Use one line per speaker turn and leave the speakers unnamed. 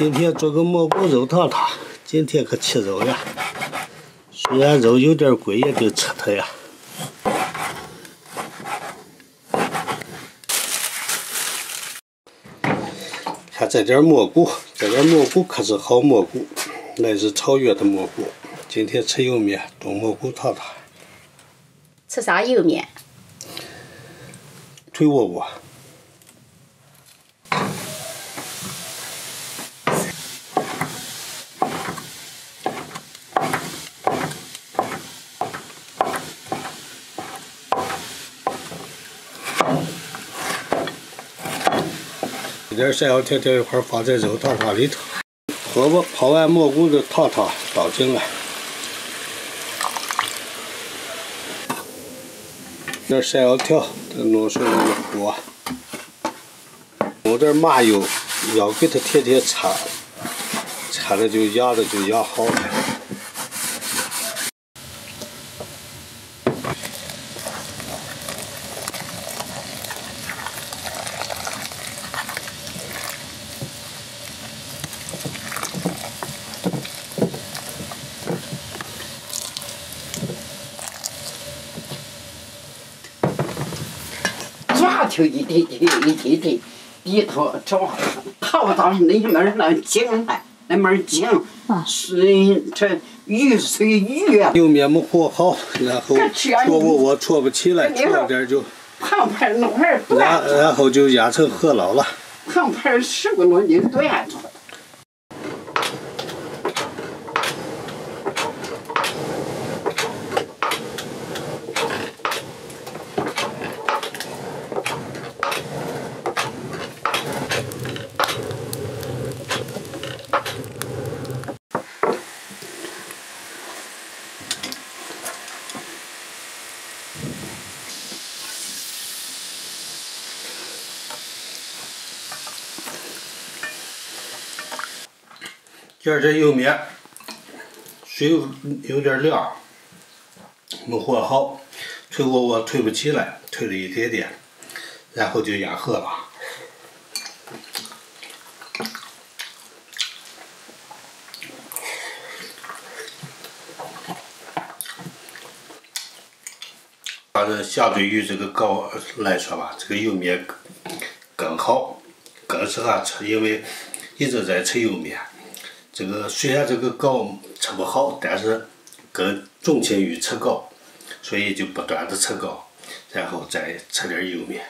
今天做个蘑菇肉汤汤，今天可吃肉呀。虽然肉有点贵，也得吃它呀。看这点蘑菇，这点蘑菇可是好蘑菇，来自草原的蘑菇。今天吃油面炖蘑菇汤汤。
吃啥油面？
腿窝窝。这点山药条条一块放在肉汤汤里头，萝卜泡完蘑菇的汤汤倒进来，点山药条，再弄上那个锅，弄点麻油，要给它天天擦，擦了就压的就压好了。
就一滴滴一滴滴里头找，逃到那门儿那井来，那门儿井，水这雨水雨啊，
油面没和好，然后搓我我搓不起来，搓了点就，
旁边弄点
然
断，
然后就压成饸饹了。
旁边十个弄的断着。
今儿这油面水有点凉，没和好，推窝窝推不起来，推了一点点，然后就压饸饹。反正相对于这个糕来说吧，这个油面更好，更适合吃，因为一直在吃油面。这个虽然这个糕吃不好，但是更钟情于吃糕，所以就不断的吃糕，然后再吃点油面。